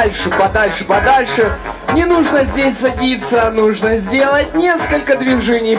подальше, подальше, подальше. Не нужно здесь садиться, нужно сделать несколько движений